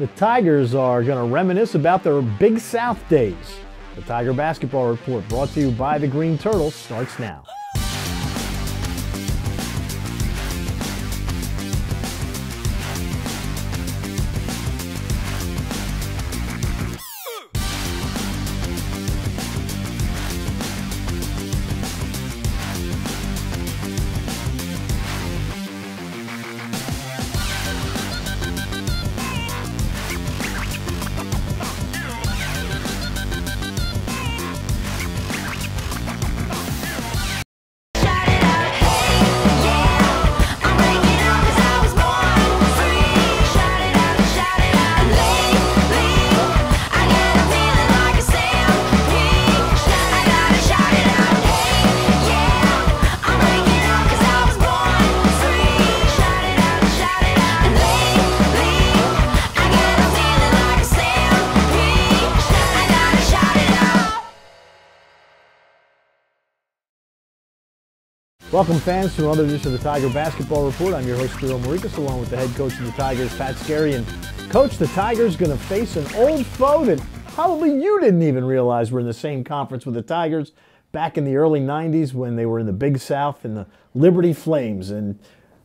The Tigers are going to reminisce about their Big South days. The Tiger Basketball Report, brought to you by the Green Turtle starts now. Welcome, fans, to another edition of the Tiger Basketball Report. I'm your host, Spiro Morekas, along with the head coach of the Tigers, Pat. And, Coach, the Tigers going to face an old foe that probably you didn't even realize were in the same conference with the Tigers back in the early 90s when they were in the Big South in the Liberty Flames. And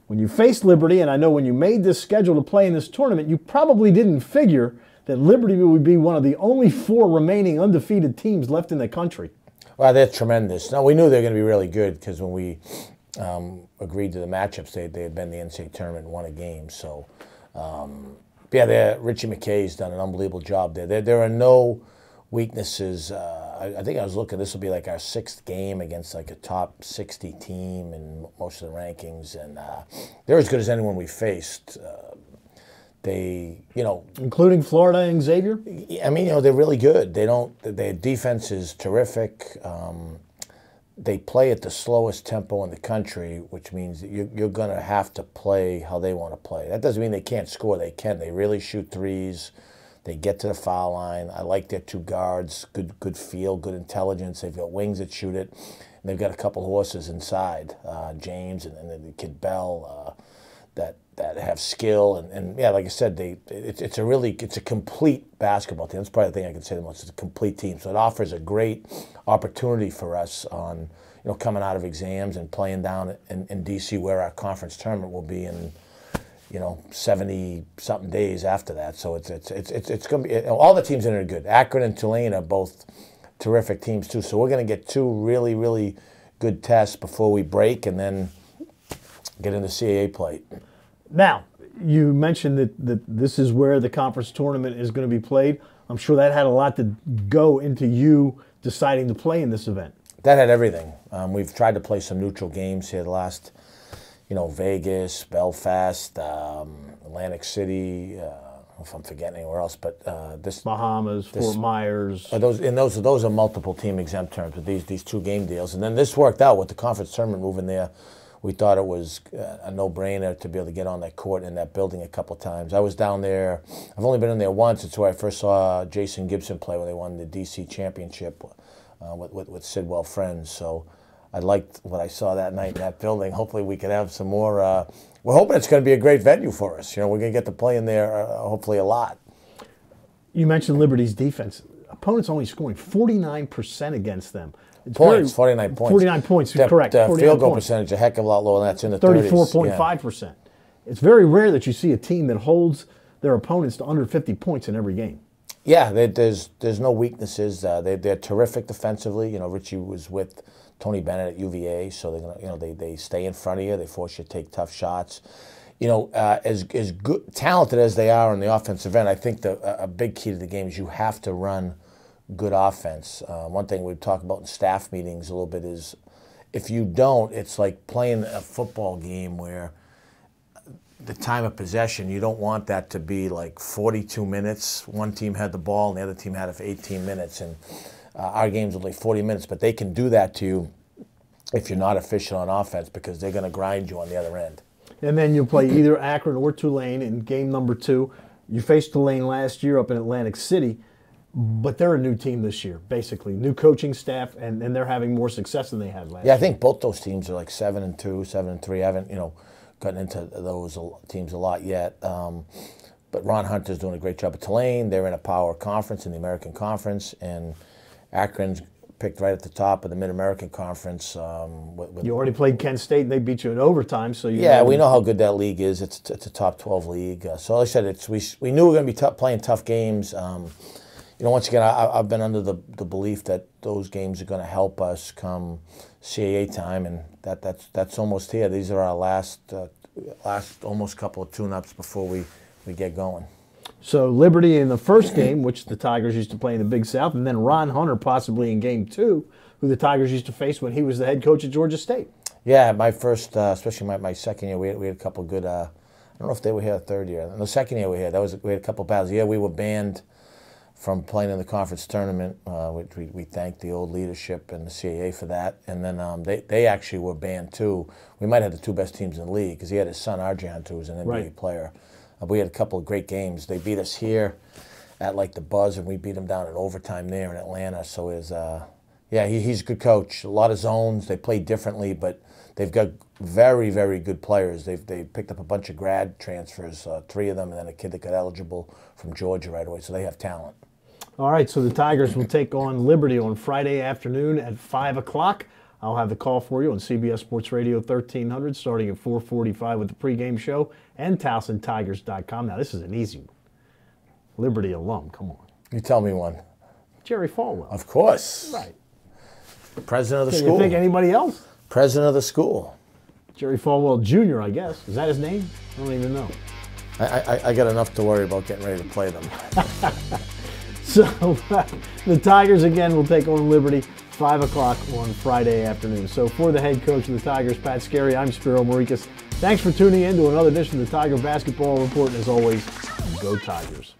when you faced Liberty, and I know when you made this schedule to play in this tournament, you probably didn't figure that Liberty would be one of the only four remaining undefeated teams left in the country. Well, they're tremendous. Now we knew they were going to be really good because when we um, agreed to the matchups, they, they had been the NCAA tournament and won a game. So, um, yeah, Ritchie McKay's done an unbelievable job there. There, there are no weaknesses. Uh, I, I, think I was looking. This will be like our sixth game against like a top 60 team in most of the rankings, and uh, they're as good as anyone we faced. Uh, they, you know, including Florida and Xavier. I mean, you know, they're really good. They don't. Their defense is terrific. Um, they play at the slowest tempo in the country, which means you're, you're going to have to play how they want to play. That doesn't mean they can't score. They can. They really shoot threes. They get to the foul line. I like their two guards. Good, good feel, good intelligence. They've got wings that shoot it. And they've got a couple horses inside, uh, James and, and the kid Bell, uh, that that have skill and, and yeah, like I said, they it's, it's a really it's a complete basketball team. That's probably the thing I can say the most. It's a complete team, so it offers a great opportunity for us on you know coming out of exams and playing down in, in DC where our conference tournament will be in you know 70 something days after that. So it's it's it's it's, it's going to be all the teams in it are good. Akron and Tulane are both terrific teams too. So we're going to get two really really good tests before we break and then get in the CAA play. Now, you mentioned that, that this is where the conference tournament is going to be played. I'm sure that had a lot to go into you deciding to play in this event. That had everything. Um, we've tried to play some neutral games here the last, you know, Vegas, Belfast, um, Atlantic City. Uh, if I'm forgetting anywhere else, but uh, this Bahamas, this, Fort Myers. Uh, those and those those are multiple team exempt terms with these these two game deals, and then this worked out with the conference tournament moving there we thought it was uh, a no-brainer to be able to get on that court in that building a couple times. I was down there. I've only been in there once. It's where I first saw Jason Gibson play when they won the DC championship uh, with, with, with Sidwell Friends. So I liked what I saw that night in that building. Hopefully we can have some more. Uh, we're hoping it's going to be a great venue for us. You know, we're going to get to play in there uh, hopefully a lot. You mentioned Liberty's defense. Opponents only scoring 49% against them. It's points, very, 49 points. 49 points, the, correct. The field goal points. percentage a heck of a lot lower than that's in the 34.5%. Yeah. It's very rare that you see a team that holds their opponents to under 50 points in every game. Yeah, they, there's there's no weaknesses. Uh, they, they're terrific defensively. You know, Ritchie was with Tony Bennett at UVA, so they're gonna, you know they, they stay in front of you. They force you to take tough shots. You know, uh, as as good talented as they are on the offensive end, I think the a big key to the game is you have to run good offense. Uh, one thing we talk about in staff meetings a little bit is if you don't, it's like playing a football game where the time of possession, you don't want that to be like 42 minutes. One team had the ball and the other team had it for 18 minutes. And uh, our game's only 40 minutes, but they can do that to you if you're not efficient on offense because they're going to grind you on the other end. And then you play either Akron or Tulane in game number two. You faced Tulane last year up in Atlantic City but they're a new team this year, basically new coaching staff, and, and they're having more success than they had last. Yeah, I think both those teams are like seven and two, seven and three. I haven't you know gotten into those teams a lot yet. Um, but Ron Hunter's doing a great job at Tulane. They're in a power conference in the American Conference, and Akron's picked right at the top of the Mid American Conference. Um, with, with You already played Kent State, and they beat you in overtime. So you yeah, we know how good that league is. It's, it's a top 12 league. Uh, so, like I said, it's, we, we knew we were going to be tough, playing tough games. Um, you know, once again, I, I've been under the, the belief that those games are going to help us come CAA time, and that, that's, that's almost here. These are our last, uh, last almost couple of tune ups before we, we get going. So Liberty in the first game, which the Tigers used to play in the Big South, and then Ron Hunter possibly in game two, who the Tigers used to face when he was the head coach at Georgia State. Yeah, my first, uh, especially my, my second year, we had, we had a couple good. Uh, I don't know if they were here third year. In the second year we had, that was we had a couple battles. Yeah, we were banned from playing in the conference tournament, uh, which we, we thank the old leadership and the CAA for that. And then um, they, they actually were banned too. We might have the two best teams in the league because he had his son R.J., who was an NBA Right. player. Uh, we had a couple of great games. They beat us here at like the Buzz, and we beat them down in overtime there in Atlanta. So is uh, yeah, he, he's a good coach. A lot of zones. They play differently, but they've got very very good players. They've they picked up a bunch of grad transfers, uh, three of them, and then a kid that got eligible from Georgia right away. So they have talent. All right, so the Tigers will take on Liberty on Friday afternoon at five o'clock. I'll have the call for you on CBS Sports Radio 1300, starting at 4:45 with the pregame show and TowsonTigers.com. Now this is an easy one. Liberty alum, come on, You tell me one. Jerry Falwell. Of course. Right. President of the Can school. you think anybody else? President of the school. Jerry Falwell Jr., I guess. Is that his name? I don't even know. I, I, I got enough to worry about getting ready to play them. So the Tigers again will take on Liberty 5 o'clock on Friday afternoon. So for the head coach of the Tigers, Pat Skerry, I'm Spiro Morekas. Thanks for tuning in to another edition of the Tiger Basketball Report. And as always, go Tigers.